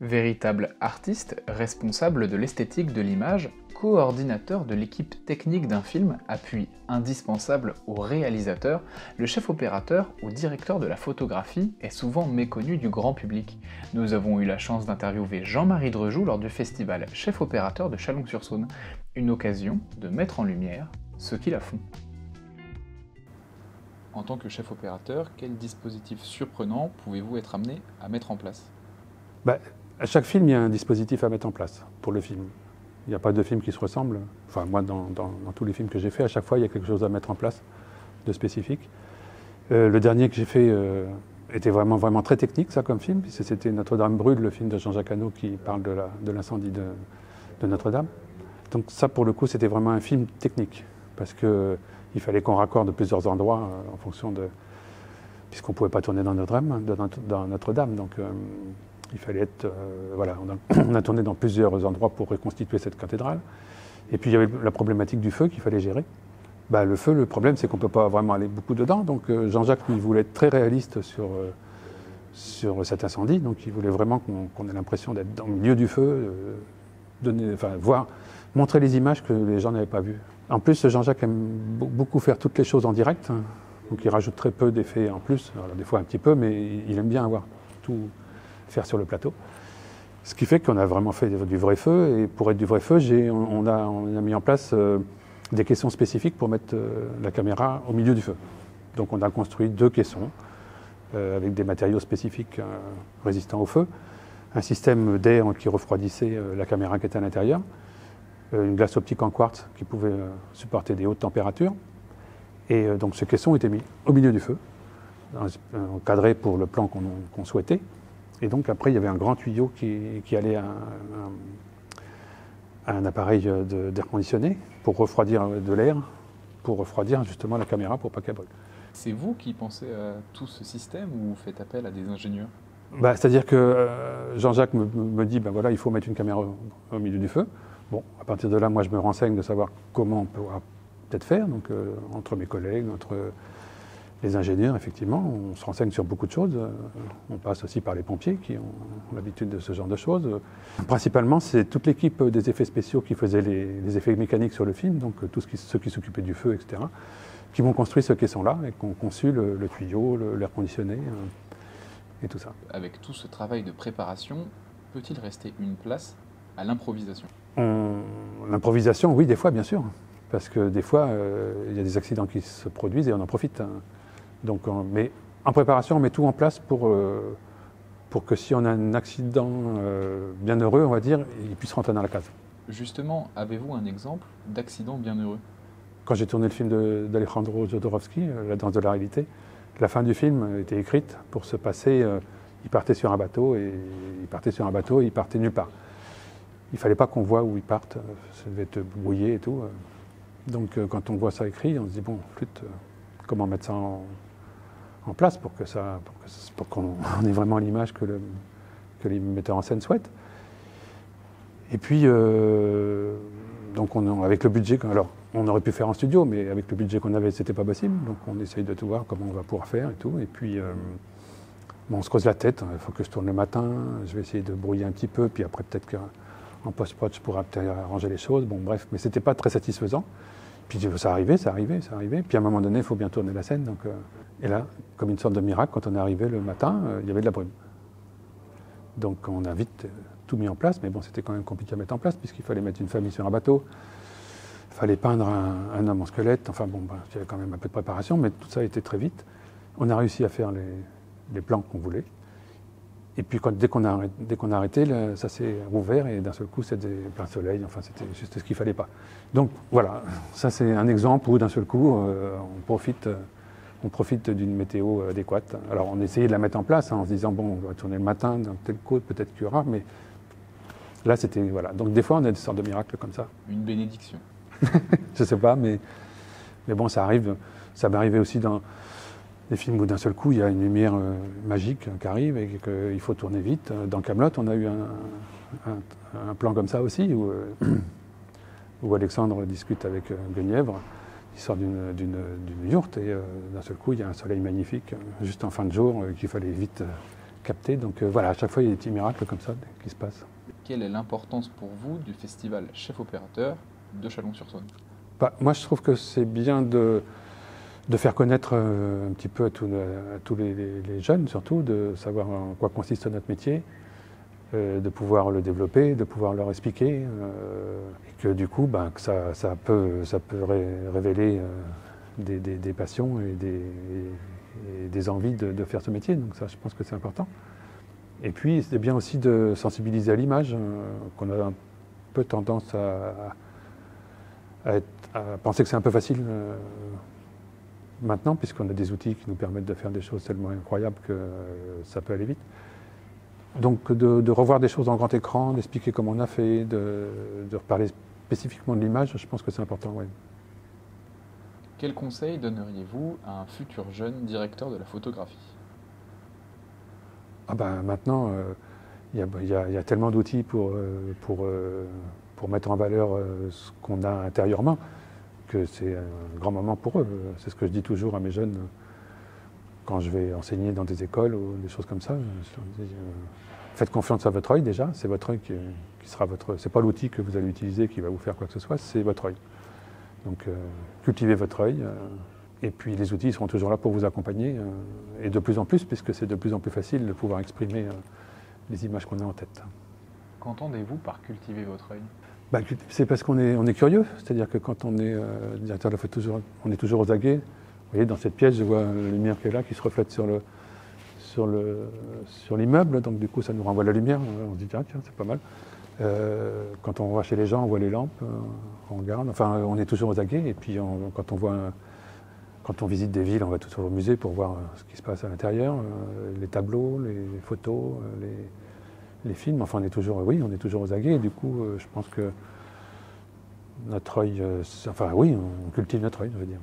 Véritable artiste, responsable de l'esthétique de l'image, coordinateur de l'équipe technique d'un film, appui indispensable au réalisateur, le chef opérateur ou directeur de la photographie est souvent méconnu du grand public. Nous avons eu la chance d'interviewer Jean-Marie Drejoux lors du festival Chef opérateur de Chalon-sur-Saône, une occasion de mettre en lumière ceux qui la font. En tant que chef opérateur, quel dispositif surprenant pouvez-vous être amené à mettre en place? Bah, À chaque film, il y a un dispositif à mettre en place pour le film. Il n'y a pas de film qui se ressemble. Enfin, moi, dans, tous les films que j'ai faits, à chaque fois, il y a quelque chose à mettre en place de spécifique. Euh, le dernier que j'ai fait euh, était vraiment, vraiment très technique, ça, comme film, c'était Notre-Dame brûle, le film de Jean-Jacques Hano qui parle de l'incendie de, Notre-Dame. Donc ça, pour le coup, c'était vraiment un film technique, parce qu'il fallait qu'on raccorde plusieurs endroits euh, en fonction de... puisqu'on ne pouvait pas tourner dans Notre-Dame, dans Notre-Dame. donc il fallait être. Euh, voilà, on a, tourné dans plusieurs endroits pour reconstituer cette cathédrale. Et puis il y avait la problématique du feu qu'il fallait gérer. Bah, le feu, le problème, c'est qu'on ne peut pas vraiment aller beaucoup dedans. Donc euh, Jean-Jacques, il voulait être très réaliste sur, euh, sur cet incendie. Donc il voulait vraiment qu'on ait l'impression d'être dans le milieu du feu, donner, montrer les images que les gens n'avaient pas vues. En plus, Jean-Jacques aime beaucoup faire toutes les choses en direct. Hein. donc il rajoute très peu d'effets en plus. Alors, des fois un petit peu, mais il aime bien avoir tout, faire sur le plateau. Ce qui fait qu'on a vraiment fait du vrai feu. Et pour être du vrai feu, on, a, mis en place euh, des caissons spécifiques pour mettre euh, la caméra au milieu du feu. Donc on a construit deux caissons euh, avec des matériaux spécifiques résistants au feu, un système d'air qui refroidissait la caméra qui était à l'intérieur, une glace optique en quartz qui pouvait supporter des hautes températures. Et donc ce caisson était mis au milieu du feu, encadré pour le plan qu'on souhaitait. Et donc après, il y avait un grand tuyau qui, allait à, un appareil d'air conditionné pour refroidir de l'air, pour refroidir justement la caméra pour pas qu'elle brûle. C'est vous qui pensez à tout ce système ou vous faites appel à des ingénieurs? Bah, C'est-à-dire que euh, Jean-Jacques me, dit, ben voilà, il faut mettre une caméra au, milieu du feu. Bon, à partir de là, moi, je me renseigne de savoir comment on peut peut-être faire, donc euh, entre mes collègues, entre les ingénieurs, effectivement, on se renseigne sur beaucoup de choses. On passe aussi par les pompiers qui ont l'habitude de ce genre de choses. Principalement, c'est toute l'équipe des effets spéciaux qui faisait les, effets mécaniques sur le film, donc tous ceux qui s'occupaient du feu, etc., qui m'ont construit ce caisson-là et qui ont conçu le, tuyau, l'air conditionné euh, et tout ça. Avec tout ce travail de préparation, peut-il rester une place à l'improvisation? L'improvisation, oui, des fois, bien sûr. Parce que des fois, euh, il y a des accidents qui se produisent et on en profite. Donc, mais en préparation, on met tout en place pour, euh, pour que si on a un accident euh, bien heureux, on va dire, il puisse rentrer dans la case. Justement, avez-vous un exemple d'accident bien heureux? Quand j'ai tourné le film d'Alejandro Jodorowsky, euh, La danse de la réalité, la fin du film était écrite pour se passer. il partait sur un bateau et il partait sur un bateau et il partait nulle part. Il fallait pas qu'on voit où il parte, ça devait être brouillé et tout. Donc quand on voit ça écrit, on se dit bon, flûte, comment mettre ça en, en place pour que ça, pour qu'on ait vraiment l'image que, le, que les metteurs en scène souhaitent. Et puis, euh, donc on, avec le budget, alors on aurait pu faire en studio, mais avec le budget qu'on avait, c'était pas possible. Donc on essaye de tout voir comment on va pouvoir faire et tout. Et puis, euh, on se creuse la tête. Il faut que je tourne le matin. Je vais essayer de brouiller un petit peu. Puis après, peut-être qu'en post-prod, je pourrais peut-être arranger les choses. Bon, bref, mais c'était pas très satisfaisant. Puis ça arrivait, ça arrivait, ça arrivait. Puis à un moment donné, il faut bien tourner la scène. Donc, euh, et là, comme une sorte de miracle, quand on est arrivé le matin, euh, il y avait de la brume. Donc on a vite euh, tout mis en place, mais bon, c'était quand même compliqué à mettre en place, puisqu'il fallait mettre une famille sur un bateau, il fallait peindre un, homme en squelette, enfin bon, ben, il y avait quand même un peu de préparation, mais tout ça a été très vite. On a réussi à faire les, plans qu'on voulait. Et puis quand, dès qu'on a, a, arrêté, ça s'est rouvert et d'un seul coup, c'était plein soleil, enfin c'était juste ce qu'il fallait pas. Donc voilà, ça c'est un exemple où d'un seul coup, euh, on profite on profite d'une météo adéquate. Alors on essayait de la mettre en place hein, en se disant bon, on va tourner le matin dans telle côte, peut-être qu'il y aura, mais là c'était voilà. Donc des fois on a des sortes de miracles comme ça. Une bénédiction. Je sais pas, mais mais bon, ça arrive. Ça m'est arrivé aussi dans des films où d'un seul coup il y a une lumière euh, magique qui arrive et qu'il faut tourner vite. Dans Camelot, on a eu un, plan comme ça aussi où, euh, où Alexandre discute avec euh, Guenièvre il sort d'une yourte et euh, d'un seul coup, il y a un soleil magnifique, euh, juste en fin de jour, euh, qu'il fallait vite, capter. Donc voilà, à chaque fois, il y a des petits miracles comme ça qui se passent. Quelle est l'importance pour vous du festival Chef Opérateur de Chalon-sur-Saône? Bah, Moi, je trouve que c'est bien de, de faire connaître un petit peu à, tous les, jeunes, surtout, de savoir en quoi consiste notre métier, de pouvoir le développer, de pouvoir leur expliquer, et que du coup, bah, que ça, peut, révéler des, passions et des, envies de, faire ce métier. Donc ça, je pense que c'est important. Et puis, c'est bien aussi de sensibiliser à l'image, euh, qu'on a un peu tendance à, penser que c'est un peu facile euh, maintenant, puisqu'on a des outils qui nous permettent de faire des choses tellement incroyables que ça peut aller vite. Donc de, revoir des choses en grand écran, d'expliquer comment on a fait, de, reparler spécifiquement de l'image, je pense que c'est important. Ouais. Quel conseil donneriez-vous à un futur jeune directeur de la photographie? Ah ben, Maintenant, il y, a tellement d'outils pour, euh, pour, euh, pour, mettre en valeur euh, ce qu'on a intérieurement que c'est un grand moment pour eux. C'est ce que je dis toujours à mes jeunes quand je vais enseigner dans des écoles ou des choses comme ça. faites confiance à votre œil déjà, c'est votre œil qui, sera votre. C'est pas l'outil que vous allez utiliser qui va vous faire quoi que ce soit, c'est votre œil. Donc euh, cultivez votre œil. Euh, et puis les outils seront toujours là pour vous accompagner. Euh, et de plus en plus, puisque c'est de plus en plus facile de pouvoir exprimer les images qu'on a en tête. Qu'entendez-vous par cultiver votre œil? Bah, C'est parce qu'on est, curieux. C'est-à-dire que quand on est directeur de la photo, on est toujours aux aguets. Vous voyez, dans cette pièce, je vois la lumière qui est là, qui se reflète sur le, sur, le, sur l'immeuble, donc du coup ça nous renvoie la lumière, on se dit tiens, tiens c'est pas mal. Euh, quand on va chez les gens, on voit les lampes, euh, on regarde. Enfin, on est toujours aux aguets. Et puis, quand on voit, quand on visite des villes, on va toujours au musée pour voir euh, ce qui se passe à l'intérieur, les tableaux, les photos, les, films. Enfin, on est toujours, oui, on est toujours aux aguets. Et du coup, je pense que notre œil, enfin, oui, on cultive notre œil, je veux dire.